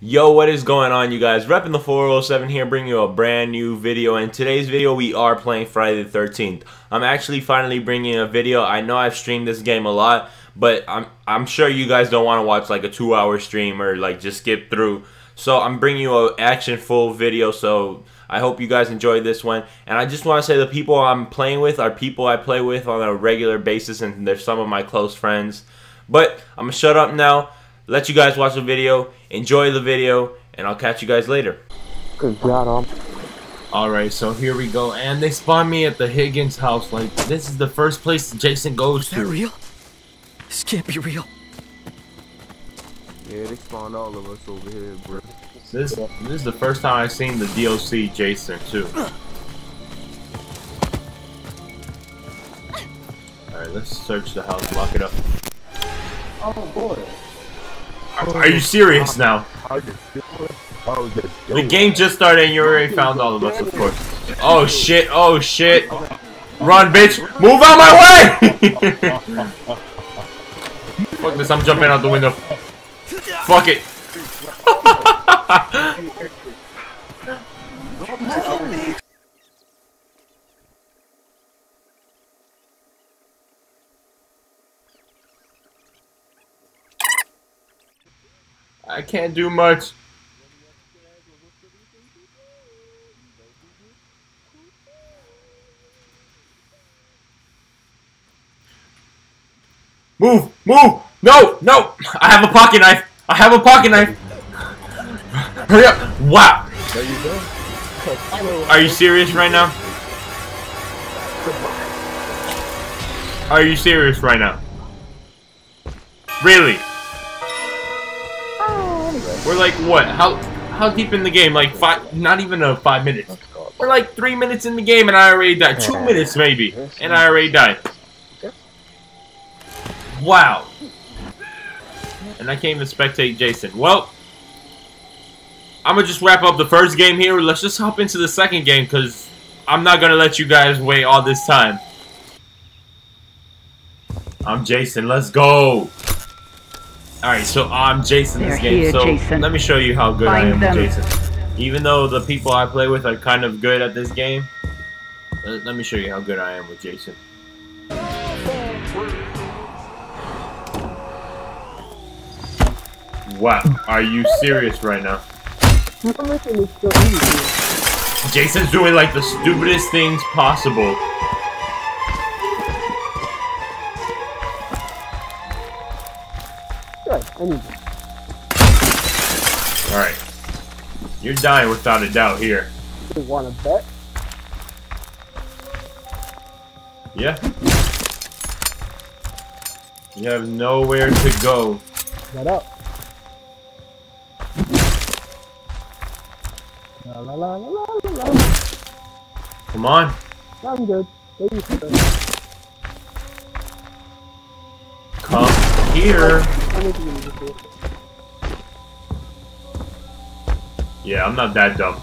Yo, what is going on, you guys? Repping the 407 here, bringing you a brand new video. In today's video, we are playing Friday the 13th. I'm actually finally bringing a video. I know I've streamed this game a lot, but I'm I'm sure you guys don't want to watch like a two-hour stream or like just skip through. So I'm bringing you an action-full video. So I hope you guys enjoyed this one. And I just want to say the people I'm playing with are people I play with on a regular basis, and they're some of my close friends. But I'm gonna shut up now let you guys watch the video, enjoy the video, and I'll catch you guys later. Good job, Alright, so here we go. And they spawned me at the Higgins house. Like, this is the first place Jason goes is that to. real? This can't be real. Yeah, they spawned all of us over here, bro. This, this is the first time I've seen the DLC Jason, too. Uh. Alright, let's search the house, lock it up. Oh, boy. Are you serious now? The game just started and you already found all of us, of course. Oh shit, oh shit. Run, bitch! Move out my way! Fuck this, I'm jumping out the window. Fuck it. I can't do much. Move! Move! No! No! I have a pocket knife! I have a pocket knife! Hurry up! Wow! Are you serious right now? Are you serious right now? Really? We're like what? How how deep in the game? Like five? Not even a five minutes. We're like three minutes in the game and I already died. Two minutes maybe, and I already died. Wow. And I can't even spectate Jason. Well, I'm gonna just wrap up the first game here. Let's just hop into the second game because I'm not gonna let you guys wait all this time. I'm Jason. Let's go. Alright, so I'm Jason this They're game, here, so Jason. let me show you how good I am them. with Jason. Even though the people I play with are kind of good at this game, let, let me show you how good I am with Jason. Wow, are you serious right now? Jason's doing like the stupidest things possible. Alright. You're dying without a doubt here. You want to bet? Yeah. You have nowhere to go. Bet up. La la la la la la. Come on. I'm good. Come here. I need to get into. Yeah, I'm not that dumb.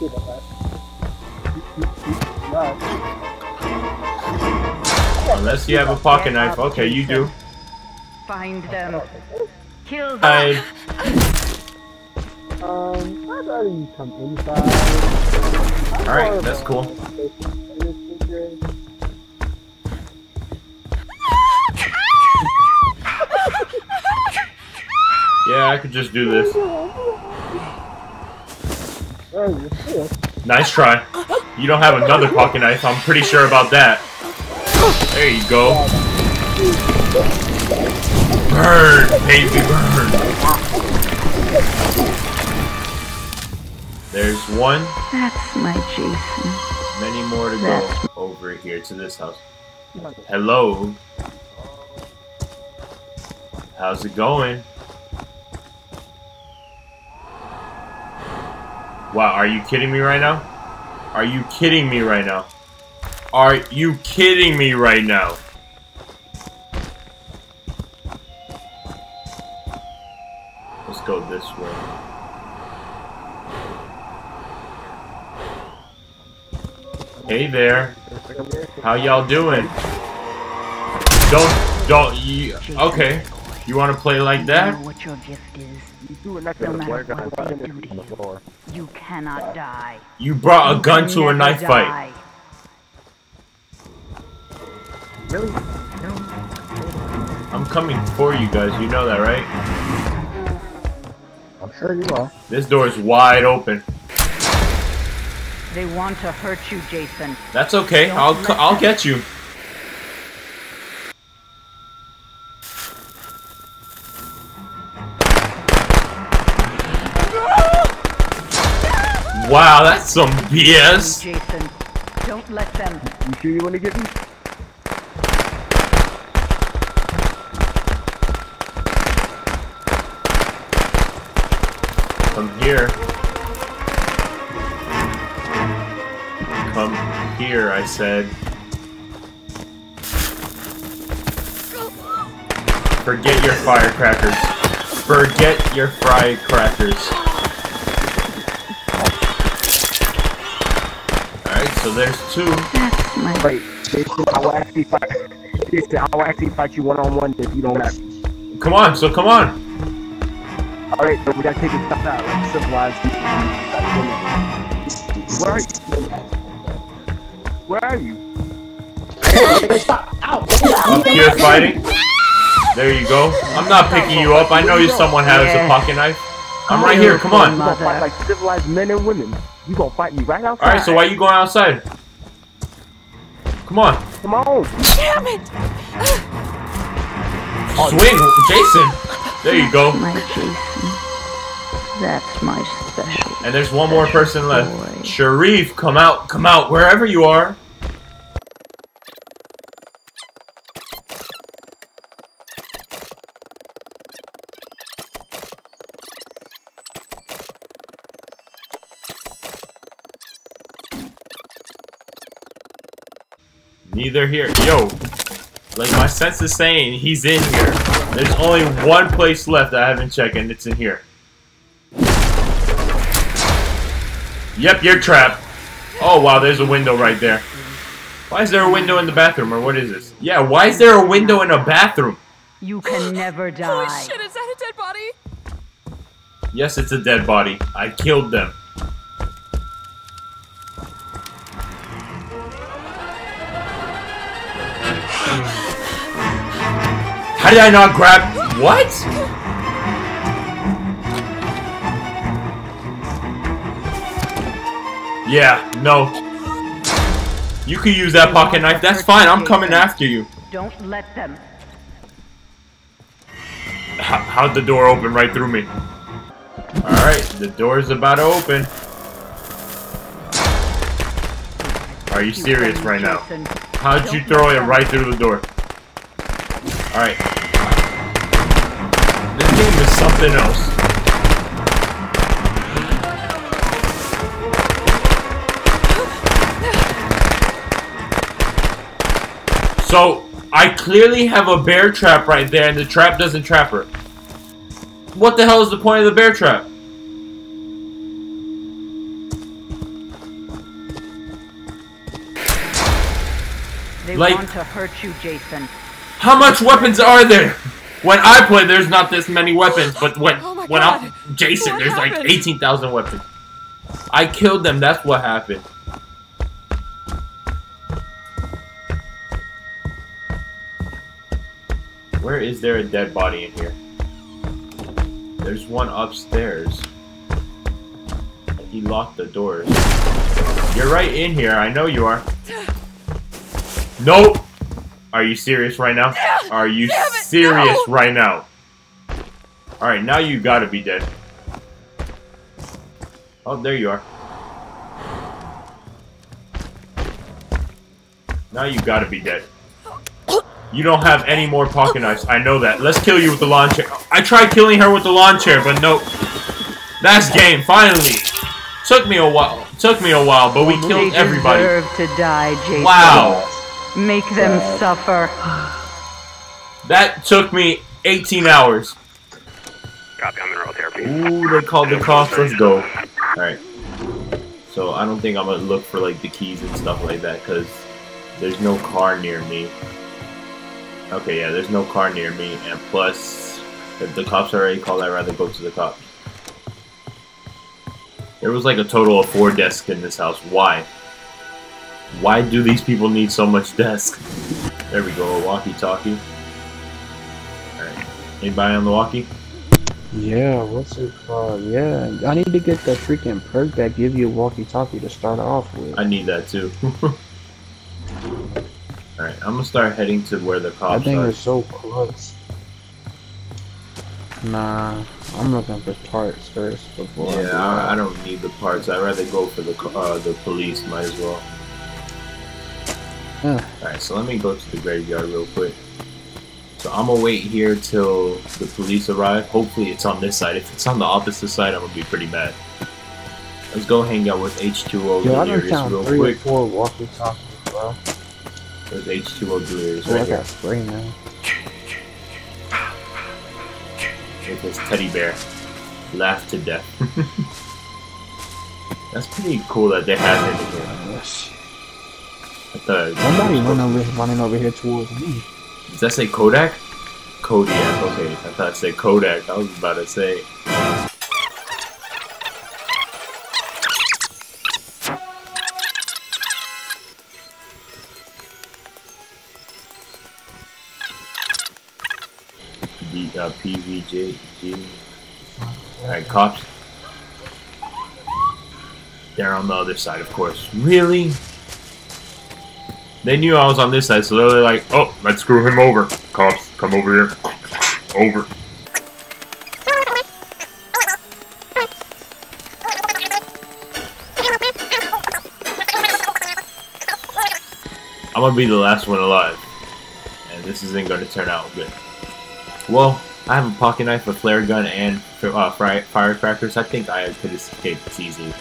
See about that. Right. Unless you have a pocket knife. Okay, you do. Find them. Kill them. I Um, I'd rather you come inside. Alright, that's cool. Yeah, I could just do this. Nice try. You don't have another pocket knife, I'm pretty sure about that. There you go. Burn, baby, burn. There's one. That's my Jason. Many more to go over here to this house. Hello. How's it going? Wow, are you kidding me right now? Are you kidding me right now? Are you kidding me right now? Let's go this way. Hey there. How y'all doing? Don't, don't, you, okay. You want to play like that? what your gift is. You do it next No matter what they do to you. You cannot die. You brought a You gun to a never knife fight. die. Really? I'm coming for you guys. You know that, right? I'm sure you are. This door is wide open. They want to hurt you, Jason. That's okay. I'll c- I'll get you. Wow, that's some BS. Jason, don't let them. You sure you want to get me? Come here. Come here, I said. Forget your firecrackers. Forget your firecrackers. Alright, so there's two. That's my Wait, I will actually fight. Jason, I will actually fight you one on one if you don't have me. Come on, so come on. Alright, so we gotta take it stuff out. Like civilized people. Where are you? Where are you? Up here fighting. There you go. I'm not picking you up. I know you someone has a pocket knife. I'm right here. Come You on. gonna fight like civilized men and women. You gonna fight me right outside. Alright, so why you going outside? Come on. Come on. Damn it! Oh, Swing, Jason. There you go. my Jason. That's my special. And there's one more person left. boy. Sharif, come out, come out, wherever you are. Neither here. Yo, like my sense is saying he's in here. There's only one place left I haven't checked, and it's in here. Yep, you're trapped. Oh wow, there's a window right there. Why is there a window in the bathroom, or what is this? Yeah, why is there a window in a bathroom? You can never Holy die. shit, is that a dead body? Yes, it's a dead body. I killed them. How did I not grab? What? Yeah, no. You can use that pocket knife. That's fine. I'm coming after you. Don't let them. How, how'd the door open right through me? Alright, the door's about to open. Are you serious right now? How'd you throw it right through the door? Alright. This game is something else. So, I clearly have a bear trap right there and the trap doesn't trap her. What the hell is the point of the bear trap? They Like- want to hurt you, Jason. How much weapons are there? When I play, there's not this many weapons, but when Oh my when I'm Jason, What there's like happened? 18,000 weapons. I killed them, that's what happened. Where is there a dead body in here? There's one upstairs. He locked the doors. You're right in here, I know you are. Nope! Are you serious right now? Are you it, serious no! right now? Alright, now you gotta be dead. Oh, there you are. Now you gotta be dead. You don't have any more pocket knives. I know that. Let's kill you with the lawn chair. I tried killing her with the lawn chair, but nope. That's game, finally. Took me a while. Took me a while, but we oh, killed everybody. to die, Jason. Wow. Make them suffer. That took me 18 hours. Copy, I'm in roll therapy. Ooh, they called the cops. Let's go. Alright. So I don't think I'm gonna look for like the keys and stuff like that because there's no car near me. Okay, yeah, there's no car near me, and plus If the cops already called, I'd rather go to the cops. There was like a total of four desks in this house. Why? Why do these people need so much desk? There we go, a walkie-talkie. Alright. Anybody on the walkie? Yeah, what's it called? Yeah, I need to get the freaking perk that give you a walkie-talkie to start off with. I need that too. Alright, I'm gonna start heading to where the That cops thing are. is so close. Nah, I'm looking for parts first before. Yeah, I, I don't need the parts. I'd rather go for the uh, the police. Might as well. Yeah. Alright, so let me go to the graveyard real quick. So I'm gonna wait here till the police arrive. Hopefully it's on this side. If it's on the opposite side, I'm gonna be pretty mad. Let's go hang out with H2O Yo, I done Delirious real three or quick. four walkie-talkies, bro. There's H2O Delirious Oh, I right here got spray now. with his teddy bear. Laugh to death. That's pretty cool that they have it in Yes. Somebody run over, running over here towards me. Does that say Kodak? Kodiak, okay. I thought it said Kodak. I was about to say. D, uh, PVJ. Alright, cops. They're on the other side, of course. Really? They knew I was on this side, so they're like, oh, let's screw him over. Cops, come over here. Over. I'm gonna be the last one alive. And this isn't gonna turn out good. Well, I have a pocket knife, a flare gun, and uh, firecrackers. I think I could escape this easily.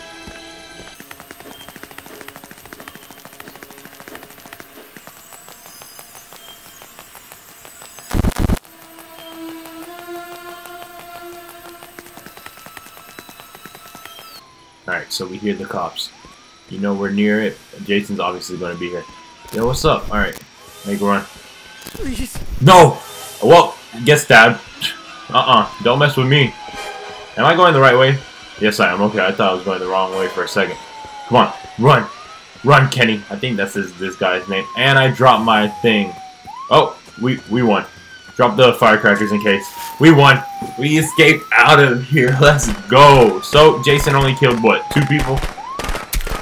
Alright, so we hear the cops. You know we're near it. Jason's obviously going to be here. Yo, what's up? Alright, make a run. Please. No! Well, get stabbed. Uh-uh, don't mess with me. Am I going the right way? Yes, I am. Okay, I thought I was going the wrong way for a second. Come on, run. Run, Kenny. I think that's this, this guy's name. And I dropped my thing. Oh, we, we won. Drop the firecrackers in case. We won. We escaped out of here. Let's go. So, Jason only killed, what, two people?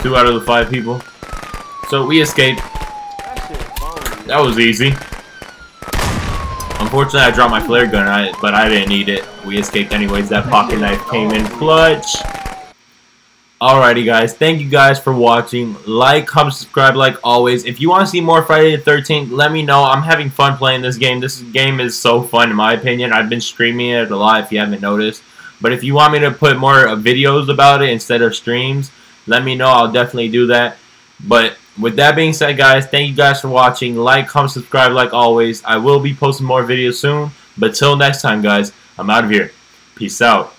Two out of the five people. So, we escaped. That was easy. Unfortunately, I dropped my flare gun, but I didn't need it. We escaped anyways. That pocket knife came in clutch. Alrighty, guys. Thank you guys for watching. Like, comment, subscribe like always. If you want to see more Friday the 13th, let me know. I'm having fun playing this game. This game is so fun, in my opinion. I've been streaming it a lot, if you haven't noticed. But if you want me to put more uh, videos about it instead of streams, let me know. I'll definitely do that. But with that being said, guys, thank you guys for watching. Like, comment, subscribe like always. I will be posting more videos soon. But till next time, guys, I'm out of here. Peace out.